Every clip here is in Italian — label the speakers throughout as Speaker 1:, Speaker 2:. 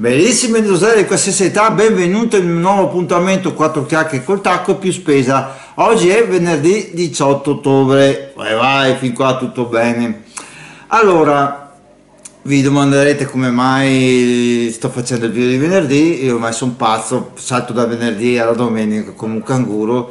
Speaker 1: Bellissime dosare di qualsiasi età, benvenuto in un nuovo appuntamento 4 chiacchiere col tacco più spesa. Oggi è venerdì 18 ottobre, vai vai, fin qua tutto bene. Allora, vi domanderete come mai sto facendo il video di venerdì, io ormai sono pazzo, salto da venerdì alla domenica come un canguro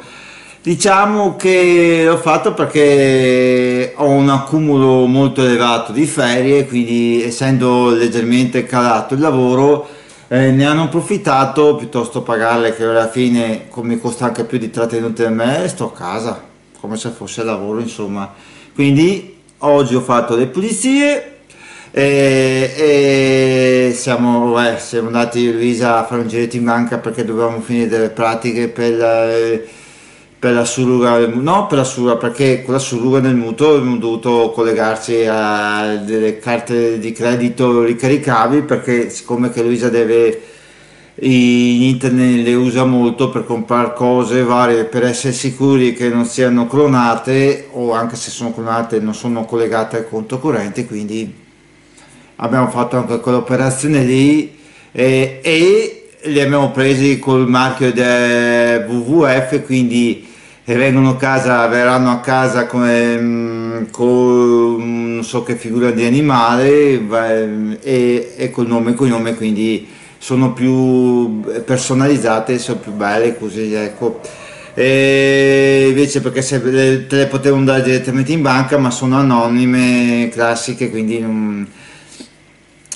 Speaker 1: Diciamo che l'ho fatto perché ho un accumulo molto elevato di ferie, quindi essendo leggermente calato il lavoro, eh, ne hanno approfittato piuttosto pagarle che alla fine come costa anche più di trattenute da me, sto a casa, come se fosse lavoro insomma. Quindi oggi ho fatto le pulizie e, e siamo, eh, siamo andati Luisa a fare un giretto in banca perché dovevamo finire delle pratiche per... Eh, per la surroga no per la surroga perché con la surroga del mutuo abbiamo dovuto collegarci a delle carte di credito ricaricabili perché siccome che Luisa deve in internet le usa molto per comprare cose varie per essere sicuri che non siano clonate o anche se sono clonate non sono collegate al conto corrente quindi abbiamo fatto anche quell'operazione lì e, e li abbiamo presi col marchio del WWF quindi e vengono a casa, verranno a casa come, mm, con non so che figura di animale e, e col nome e cognome quindi sono più personalizzate, sono più belle così ecco. E invece perché se te le potevo andare direttamente in banca ma sono anonime, classiche quindi non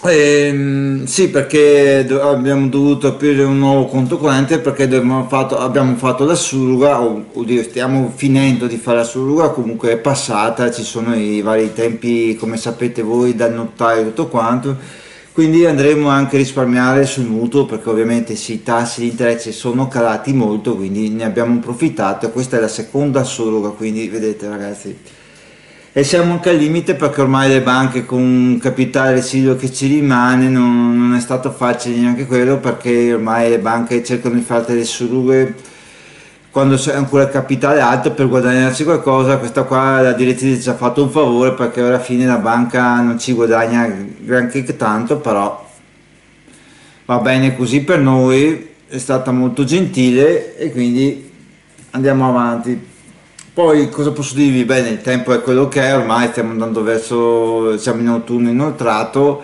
Speaker 1: Ehm, sì, perché do- abbiamo dovuto aprire un nuovo conto corrente perché abbiamo fatto, abbiamo fatto la surroga, o, oddio, stiamo finendo di fare la surroga, comunque è passata, ci sono i vari tempi, come sapete voi, dal notaio e tutto quanto, quindi andremo anche a risparmiare sul mutuo perché ovviamente sì, i tassi di interesse sono calati molto, quindi ne abbiamo approfittato, questa è la seconda surroga, quindi vedete ragazzi e siamo anche al limite perché ormai le banche con un capitale residuo che ci rimane non, non, è stato facile neanche quello perché ormai le banche cercano di fare delle surughe quando c'è ancora capitale alto per guadagnarci qualcosa. Questa qua la direttrice ci ha fatto un favore perché alla fine la banca non ci guadagna granché tanto però va bene così per noi è stata molto gentile e quindi andiamo avanti poi cosa posso dirvi? Bene, il tempo è quello che è, ormai stiamo andando verso, siamo in autunno inoltrato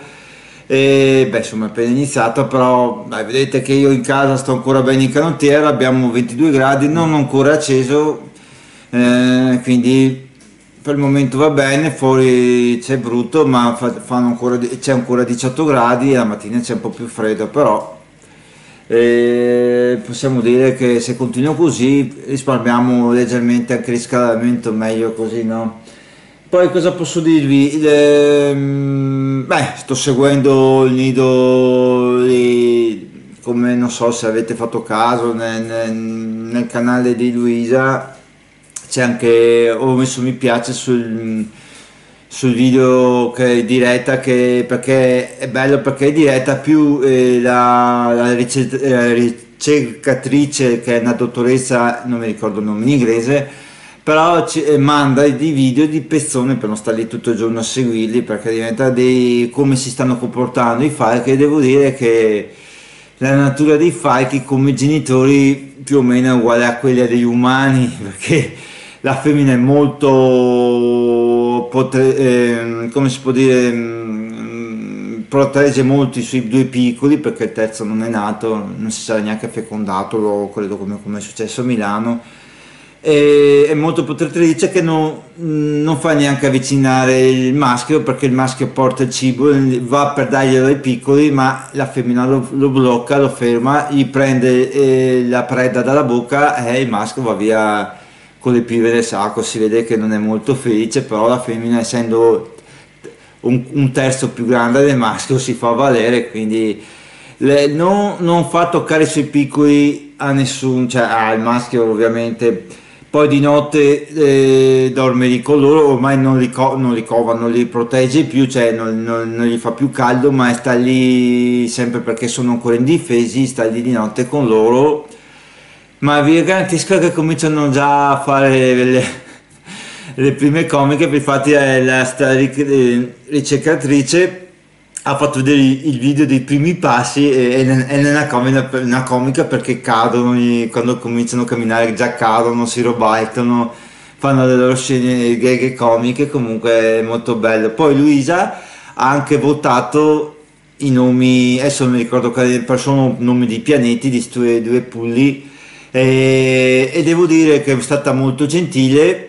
Speaker 1: e beh insomma è appena iniziato però dai, vedete che io in casa sto ancora bene in canottiera, abbiamo 22 gradi, non ancora acceso, eh, quindi per il momento va bene, fuori c'è brutto ma ancora, c'è ancora 18 gradi e la mattina c'è un po' più freddo però e possiamo dire che se continua così risparmiamo leggermente anche riscaldamento meglio così no? Poi cosa posso dirvi? Ehm, beh sto seguendo il nido di, come non so se avete fatto caso nel, nel, nel canale di Luisa c'è anche ho messo mi piace sul sul video che è diretta che, perché è bello perché è diretta più eh, la, la, ricercatrice che è una dottoressa non mi ricordo il nome in inglese però ci, eh, manda dei video di persone per non stare lì tutto il giorno a seguirli perché diventa dei come si stanno comportando i falchi e devo dire che la natura dei falchi come genitori più o meno è uguale a quella degli umani perché la femmina è molto potre, eh, come si può dire mh, mm, protegge molto i suoi due piccoli perché il terzo non è nato non si sarà neanche fecondato lo, credo come, come è successo a Milano. E è molto protettrice che non, non, fa neanche avvicinare il maschio perché il maschio porta il cibo va per darglielo ai piccoli ma la femmina lo, lo blocca lo ferma gli prende eh, la preda dalla bocca e il maschio va via con le pive del sacco si vede che non è molto felice però la femmina essendo un, un terzo più grande del maschio si fa valere quindi le, non, non, fa toccare i suoi piccoli a nessuno cioè al maschio ovviamente. Poi di notte eh, dorme lì con loro ormai non li, co- non li cova non li protegge più cioè non, non, non, gli fa più caldo ma sta lì sempre perché sono ancora indifesi sta lì di notte con loro ma vi garantisco che cominciano già a fare le, le prime comiche, infatti è la ricercatrice ha fatto vedere il video dei primi passi e, è una comica, una comica perché cadono quando cominciano a camminare già cadono, si robaltano fanno le loro scene gag comiche comunque è molto bello. Poi Luisa ha anche votato i nomi adesso non mi ricordo quali sono nomi di pianeti di due pulli e, e devo dire che è stata molto gentile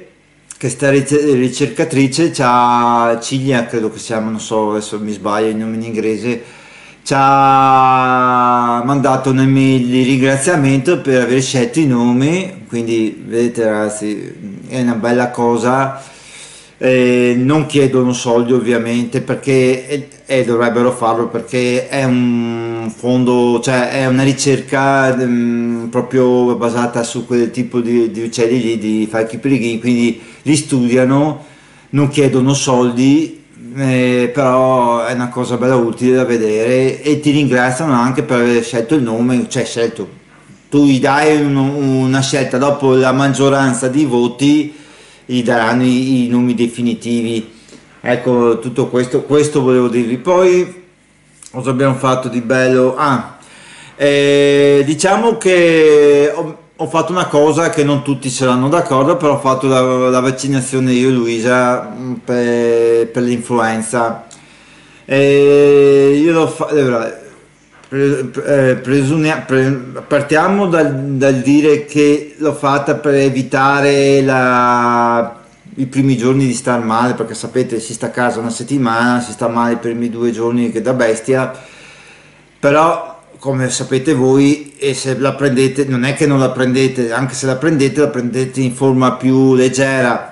Speaker 1: questa ricercatrice c'ha Ciglia credo che si chiama non so adesso mi sbaglio il nome in inglese ci ha mandato un'email di ringraziamento per aver scelto i nomi quindi vedete ragazzi è una bella cosa eh, non chiedono soldi ovviamente perché e, e, dovrebbero farlo perché è un fondo cioè è una ricerca um, proprio basata su quel tipo di, di uccelli lì di falchi perighini quindi li studiano non chiedono soldi eh, però è una cosa bella utile da vedere e ti ringraziano anche per aver scelto il nome, cioè scelto, tu gli dai un, una scelta dopo la maggioranza di voti, gli daranno i, i nomi definitivi. Ecco, tutto questo, questo volevo dirvi. Poi, cosa abbiamo fatto di bello? Ah, eh, diciamo che ho, ho fatto una cosa che non tutti saranno d'accordo, però ho fatto la, la vaccinazione io e Luisa mm, per, per l'influenza. E io l'ho fatto. Eh, pre, partiamo dal, dal, dire che l'ho fatta per evitare la, i primi giorni di star male, perché sapete si sta a casa una settimana, si sta male i primi due giorni che da bestia, però come sapete voi e se la prendete non è che non la prendete anche se la prendete la prendete in forma più leggera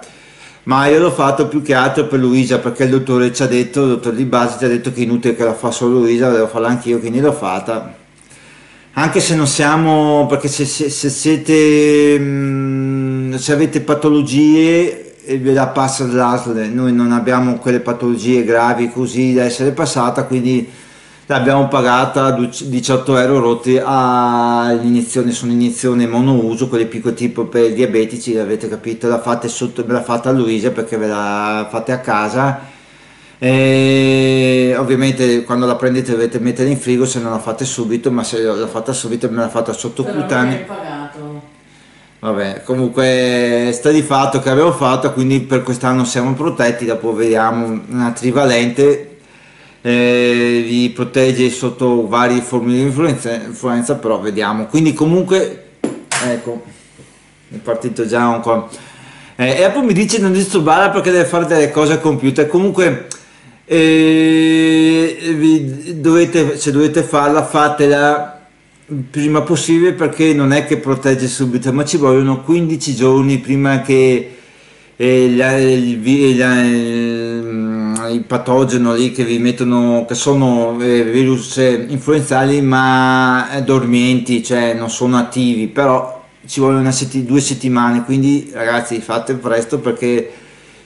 Speaker 1: ma io l'ho fatto più che altro per Luisa perché il dottore ci ha detto il dottor Di Basi ci ha detto che è inutile che la fa solo Luisa devo farla anch'io quindi l'ho fatta. Anche se non siamo perché se, se, se siete mm, se avete patologie ve la passa l'ASL noi non abbiamo quelle patologie gravi così da essere passata quindi l'abbiamo pagata 18 euro rotti all'iniezione, sono iniezioni monouso, quelle piccole tipo per i diabetici, avete capito, la fate sotto, me l'ha fatta Luisa perché ve la fate a casa. E ovviamente quando la prendete dovete mettere in frigo se non la fate subito, ma se l'ho fatta subito me l'ha fatta sottocutanea. Vabbè, comunque sta di fatto che abbiamo fatto, quindi per quest'anno siamo protetti, dopo vediamo una trivalente eh, vi protegge sotto varie forme di influenza, influenza, però vediamo. Quindi comunque, ecco, è partito già un po'. Eh, Apple mi dice non disturbarla perché deve fare delle cose al computer. Comunque, eh, dovete, se dovete farla, fatela prima possibile perché non è che protegge subito, ma ci vogliono 15 giorni prima che eh, la, il, la, il patogeno lì che vi mettono, che sono eh, virus influenzali ma eh, dormienti, cioè non sono attivi, però ci vogliono setti, due settimane, quindi ragazzi fate presto perché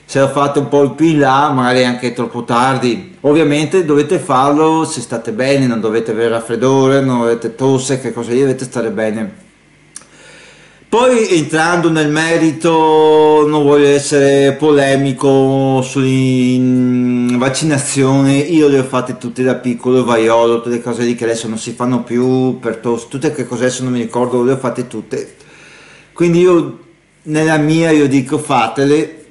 Speaker 1: se lo fate un po' più in là magari anche troppo tardi. Ovviamente dovete farlo se state bene, non dovete avere raffreddore, non avete tosse, che cosa lì dovete stare bene poi entrando nel merito, non voglio essere polemico sulle vaccinazioni, io le ho fatte tutte da piccolo, vaiolo, tutte le cose lì che adesso non si fanno più, per tos, tutte che cose adesso non mi ricordo, le ho fatte tutte. Quindi io, nella mia, io dico fatele,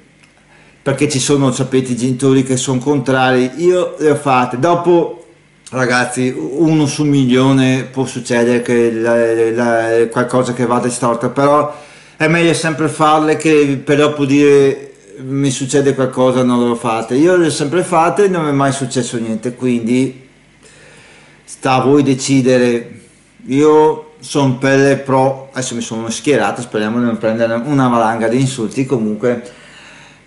Speaker 1: perché ci sono, sapete, i genitori che sono contrari, io le ho fatte. Dopo ragazzi uno su un milione può succedere che la, la, qualcosa che vada storta però è meglio sempre farle che per dopo dire mi succede qualcosa non lo fate io le ho sempre fatte e non è mai successo niente quindi sta a voi decidere. Io sono per le pro adesso mi sono schierato speriamo di non prendere una valanga di insulti comunque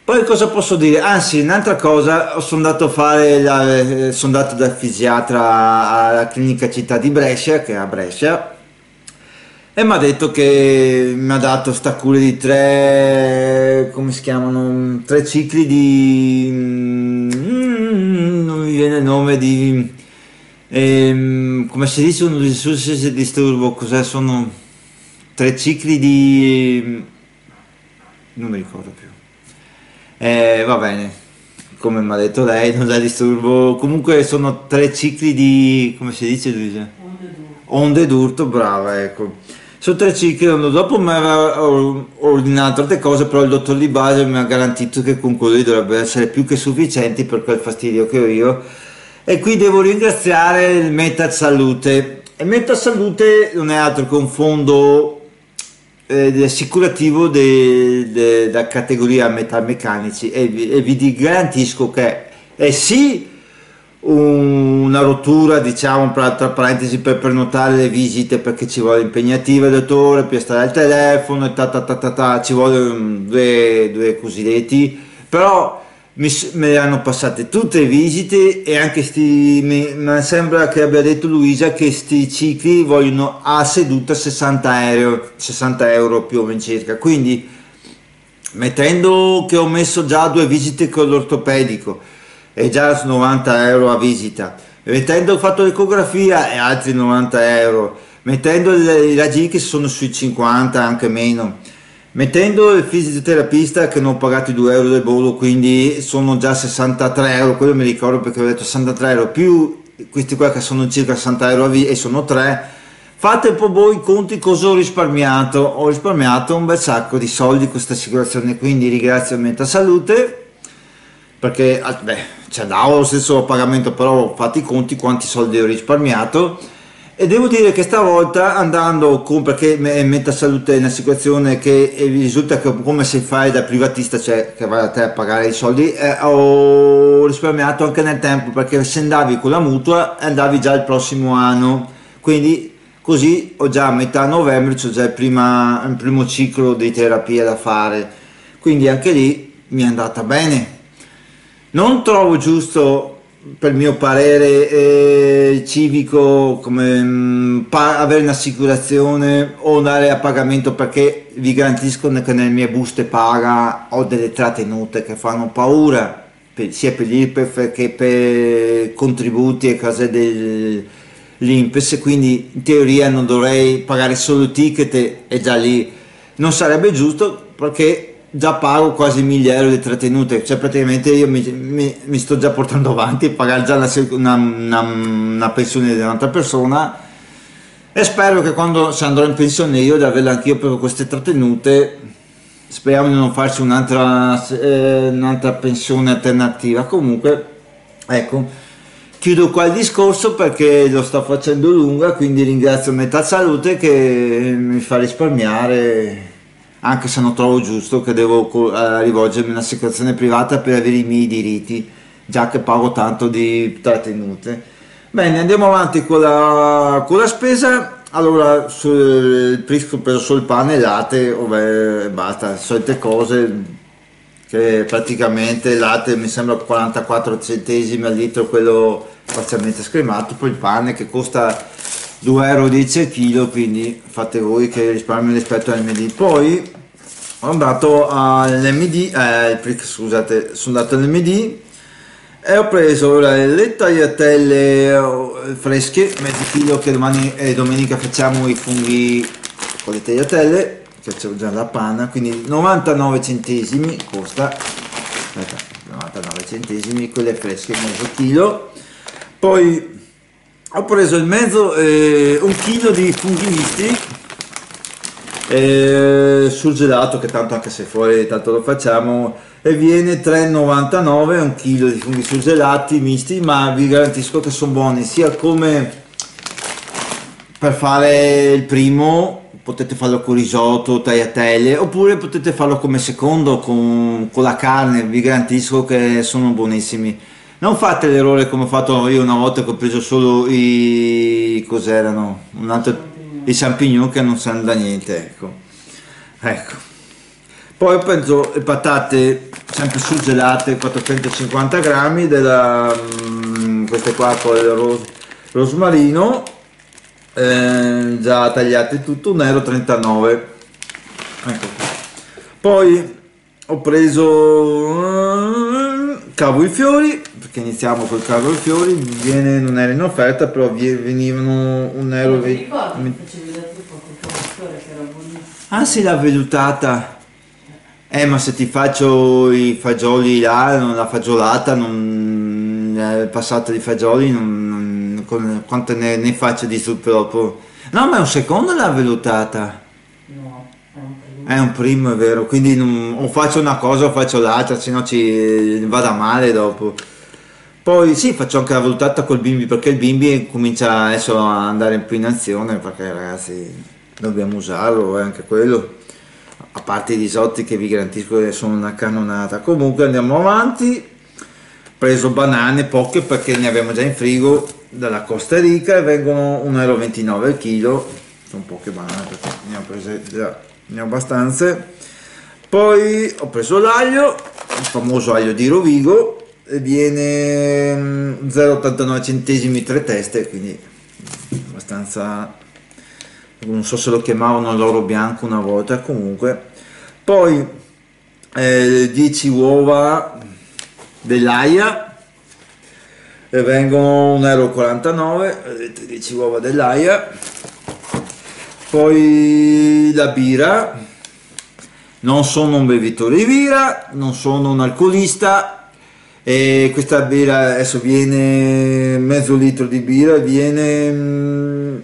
Speaker 1: poi cosa posso dire? Anzi, un'altra cosa, sono andato a fare, la, eh, sono andato dal fisiatra alla clinica città di Brescia, che è a Brescia, e mi ha detto che mi ha dato sta cura di tre, come si chiamano, tre cicli di, mm, non mi viene il nome di, ehm, come si dice un disturbo, cos'è? Sono tre cicli di, non mi ricordo più eh, va bene come mi ha detto lei, non la disturbo. Comunque sono tre cicli di, come si dice Luisa? Onde d'urto, brava, ecco. Sono tre cicli, dopo mi aveva ordinato altre cose, però il dottor Di Base mi ha garantito che con quello dovrebbero essere più che sufficienti per quel fastidio che ho io. E qui devo ringraziare il Meta Salute. Il Meta Salute non è altro che un fondo eh, assicurativo della categoria metalmeccanici e e vi garantisco che è sì una rottura diciamo tra parentesi per prenotare le visite perché ci vuole impegnativa dottore per stare al telefono e ta ta ta ta, ta ci vuole due, due cosiddetti. Però mi, me le hanno passate tutte le visite e anche sti, mi, mi sembra che abbia detto Luisa che questi cicli vogliono a seduta 60 euro, 60 euro più o meno circa, quindi mettendo che ho messo già due visite con l'ortopedico e già 90 euro a visita, mettendo ho fatto l'ecografia e altri 90 euro, mettendo i raggi che sono sui 50 anche meno Mettendo il fisioterapista che non ho pagato i 2 euro del volo, quindi sono già 63 euro, quello mi ricordo perché ho detto 63 euro, più questi qua che sono circa 60 euro e sono 3, fate un po' voi i conti cosa ho risparmiato. Ho risparmiato un bel sacco di soldi con questa assicurazione, quindi ringrazio Meta Salute perché ah, beh, ci davo lo stesso pagamento, però fate i conti quanti soldi ho risparmiato e devo dire che stavolta andando con, perché Meta Salute è una situazione che risulta che come se fai da privatista, cioè che vai a te a pagare i soldi, eh, ho risparmiato anche nel tempo perché se andavi con la mutua andavi già il prossimo anno, quindi così ho già a metà novembre, c'è già il, prima, il primo ciclo di terapia da fare, quindi anche lì mi è andata bene. Non trovo giusto per mio parere eh, civico come mh, mm, pa- avere un'assicurazione o andare a pagamento perché vi garantisco che nelle mie buste paga ho delle trattenute che fanno paura per, sia per l'IRPEF che per contributi e cose dell'INPES quindi in teoria non dovrei pagare solo il ticket e già lì. Non sarebbe giusto perché già pago quasi 1000 euro di trattenute, cioè praticamente io mi, mi, mi sto già portando avanti pagare già una, una, una, pensione di un'altra persona. E spero che quando andrò in pensione io di averla anch'io per queste trattenute speriamo di non farci un'altra, eh, un'altra pensione alternativa. Comunque ecco chiudo qua il discorso perché lo sto facendo lunga quindi ringrazio Metà Salute che mi fa risparmiare anche se non trovo giusto che devo eh, rivolgermi a un'assicurazione privata per avere i miei diritti, già che pago tanto di trattenute. Bene, andiamo avanti con la, con la spesa. Allora, sul ho preso il pane latte, ovvero basta, solite cose che praticamente il latte mi sembra 44 centesimi al litro, quello parzialmente scremato, poi il pane che costa 2,10 euro al chilo quindi fate voi che risparmio rispetto all'MD poi ho andato all'MD eh, scusate sono andato all'MD e ho preso le tagliatelle eh, fresche mezzo chilo che domani e domenica facciamo i funghi con le tagliatelle che c'è già la panna quindi 99 centesimi costa. Aspetta 99 centesimi quelle fresche mezzo chilo. Poi ho preso il mezzo eh, un chilo di funghi misti eh, surgelato che tanto anche se fuori tanto lo facciamo e viene 3,99 un chilo di funghi surgelati misti ma vi garantisco che sono buoni. Sia come per fare il primo potete farlo con risotto, tagliatelle oppure potete farlo come secondo con, con la carne. Vi garantisco che sono buonissimi non fate l'errore come ho fatto io una volta che ho preso solo i cos'erano? Un altro i champignon che non sanno da niente ecco. Ecco. Poi ho preso le patate sempre surgelate 450 grammi della um, queste qua con il ros rosmarino eh, già tagliate tutto 1,39 euro ecco. Poi ho preso cavo i fiori perché iniziamo col cavo i fiori viene, non era in offerta però venivano un euro
Speaker 2: mi ricordo mi... facevi vedere tu poco il fiore che era
Speaker 1: ah sì la vellutata Eh, ma se ti faccio i fagioli là, la fagiolata, non, passata di fagioli, non, non, quanto ne, ne, faccio di zucchero dopo? No, ma è un secondo la vellutata.
Speaker 2: È un primo.
Speaker 1: È vero, quindi non, o faccio una cosa o faccio l'altra, se no ci vada male dopo. Poi sì, faccio anche la valutata col bimbi perché il bimbi comincia adesso a andare più in azione perché ragazzi dobbiamo usarlo, è anche quello. A parte i risotti che vi garantisco che sono una cannonata. Comunque andiamo avanti. Preso banane poche perché ne abbiamo già in frigo dalla Costa Rica e vengono 1,29 euro al chilo. Sono poche banane perché ne ho prese già ne ho abbastanza poi ho preso l'aglio il famoso aglio di Rovigo e viene 0,89 mm, centesimi tre teste quindi abbastanza non so se lo chiamavano l'oro bianco una volta comunque. Poi eh, 10 uova dell'aia e vengono 1,49 euro 10 uova dell'aia poi la birra. Non sono un bevitore di birra non sono un alcolista e questa birra adesso viene mezzo litro di birra viene mm,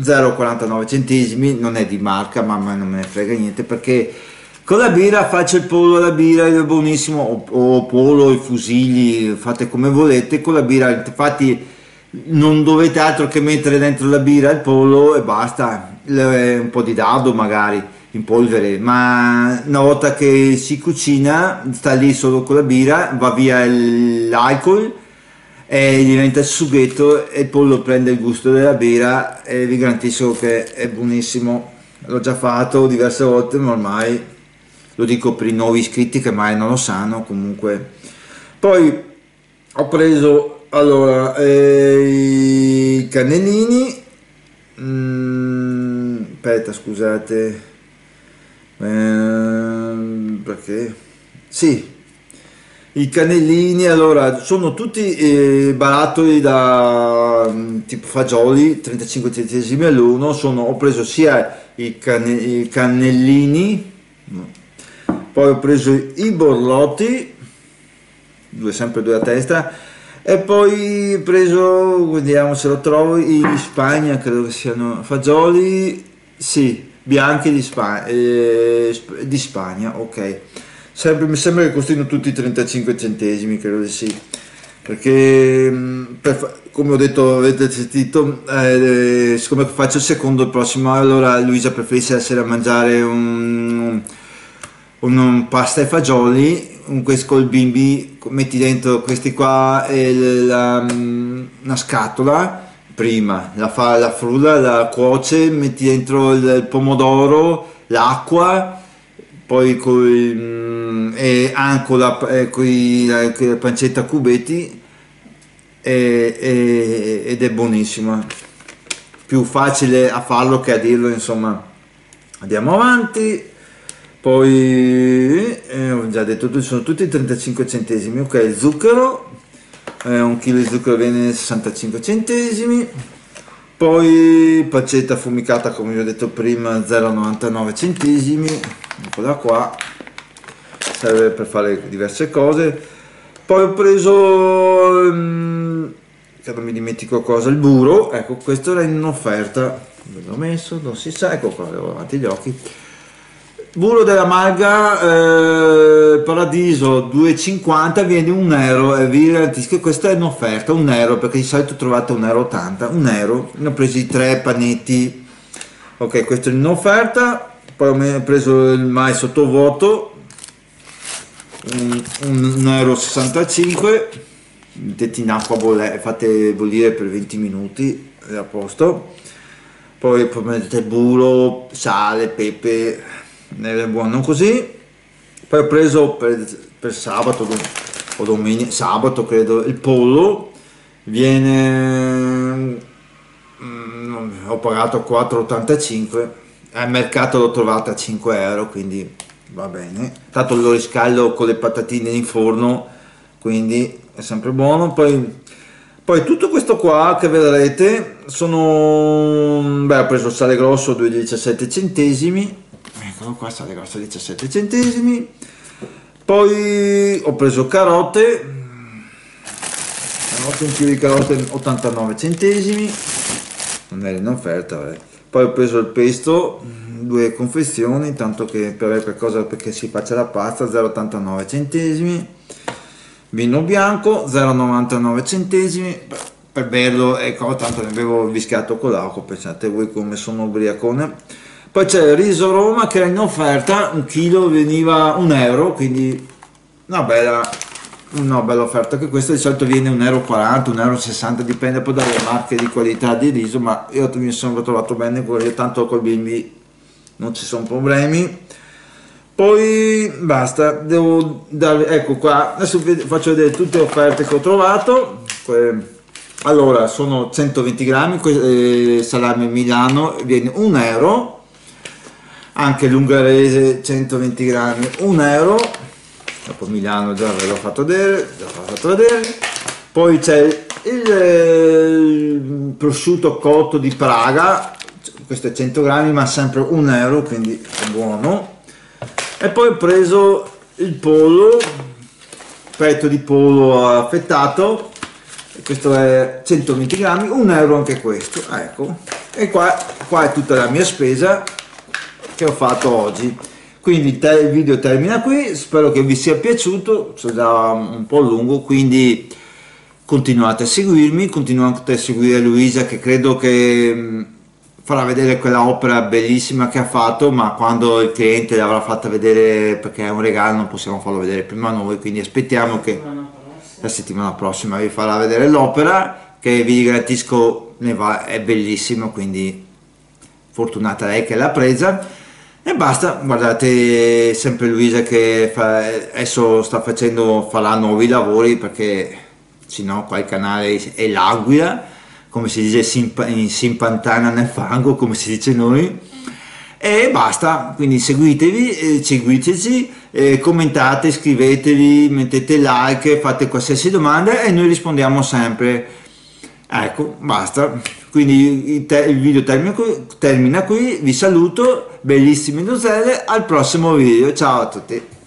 Speaker 1: 0,49 centesimi, non è di marca, ma non me ne frega niente perché con la birra faccio il pollo alla birra, è buonissimo, o, o pollo, i fusilli, fate come volete, con la birra infatti non dovete altro che mettere dentro la birra il pollo e basta, un po' di dado magari in polvere, ma una volta che si cucina sta lì solo con la birra, va via l'alcol e diventa sughetto e il pollo prende il gusto della birra e vi garantisco che è buonissimo. L'ho già fatto diverse volte ma ormai lo dico per i nuovi iscritti che mai non lo sanno comunque. Poi ho preso allora eh, i cannellini mm, aspetta scusate. Eh, perché? Sì. I cannellini allora sono tutti eh, barattoli da mm, tipo fagioli 35 centesimi all'uno. Sono ho preso sia i, canne, i cannellini poi ho preso i borlotti due sempre due a testa e poi preso vediamo se lo trovo in Spagna credo che siano fagioli sì bianchi di, Spa, eh, di Spagna ok sempre, mi sembra che costino tutti 35 centesimi, credo di sì. Perché, mm, per, come ho detto, avete sentito, eh, siccome faccio il secondo il prossimo, allora Luisa preferisce essere a mangiare un, un, un pasta e fagioli, un questo col bimbi, metti dentro questi qua e la, mm, una scatola, prima la fa la frulla, la cuoce, metti dentro il, pomodoro, l'acqua, poi con mm, e ancola eh, con la pancetta a cubetti e, e, ed è buonissima. Più facile a farlo che a dirlo insomma. Andiamo avanti poi eh, ho già detto sono tutti 35 centesimi ok zucchero eh, un chilo di zucchero viene 65 centesimi. Poi pancetta affumicata come vi ho detto prima 0,99 centesimi eccola qua. Serve per fare diverse cose. Poi ho preso um, che non mi dimentico cosa il burro. Ecco questo era in offerta. Ve l'ho messo? Non si sa. Ecco qua avevo davanti gli occhi burro della Malga eh, Paradiso 2,50 viene un euro e vi garantisco che questa è un'offerta un euro perché di solito trovate un euro 80 un euro ne ho presi tre panetti. Ok questo è in offerta poi ho preso il mais sottovuoto 1,65 euro mettete in acqua bolle, fate bollire per 20 minuti è a posto. Poi, poi mettete burro sale pepe è buono così. Poi ho preso per, per sabato o domenica sabato credo il pollo. Viene mm, ho pagato 4,85 al mercato l'ho trovata a 5 euro quindi va bene. Tanto lo riscaldo con le patatine in forno quindi è sempre buono. Poi poi tutto questo qua che vedrete sono beh ho preso sale grosso 2,17 centesimi eccolo qua sale costa 17 centesimi. Poi ho preso carote. Carote un chilo di carote 89 centesimi. Non era in offerta vabbè. poi ho preso il pesto due confezioni tanto che per avere qualcosa perché si faccia la pasta 0,89 centesimi. Vino bianco 0,99 centesimi. Per berlo ecco tanto ne avevo vischiato con l'acqua pensate voi come sono ubriacone poi c'è il riso Roma che era in offerta un chilo veniva un euro quindi una bella una bella offerta che questo di solito viene 1,40 euro 1,60 euro dipende poi dalle marche di qualità di riso ma io mi sono trovato bene con tanto col bimbi non ci sono problemi. Poi basta devo dare ecco qua adesso faccio vedere tutte le offerte che ho trovato. Allora sono 120 grammi eh, salame Milano viene 1 euro anche l'ungherese 120 grammi 1 euro. Dopo Milano già ve l'ho fatto vedere, fatto vedere. poi c'è il, il prosciutto cotto di Praga. Questo è 100 grammi ma sempre 1 euro quindi è buono. E poi ho preso il pollo petto di pollo affettato. Questo è 120 grammi 1 euro anche questo ecco. E qua, qua è tutta la mia spesa che ho fatto oggi. Quindi il video termina qui spero che vi sia piaciuto sono già un po' lungo quindi continuate a seguirmi continuate a seguire Luisa che credo che farà vedere quella opera bellissima che ha fatto ma quando il cliente l'avrà fatta vedere perché è un regalo non possiamo farlo vedere prima noi quindi aspettiamo che la settimana prossima vi farà vedere l'opera che vi garantisco è bellissima quindi fortunata lei che l'ha presa e basta guardate sempre Luisa che fa, adesso sta facendo farà nuovi lavori perché sennò qua il canale è l'aguila come si dice, si, impantana nel fango, come si dice noi. E basta, quindi seguitevi, eh, seguiteci, eh, commentate, scrivetevi, mettete like, fate qualsiasi domanda e noi rispondiamo sempre. Ecco, basta. Quindi il, video termina qui, termina qui, vi saluto, bellissime dozelle, al prossimo video, ciao a tutti.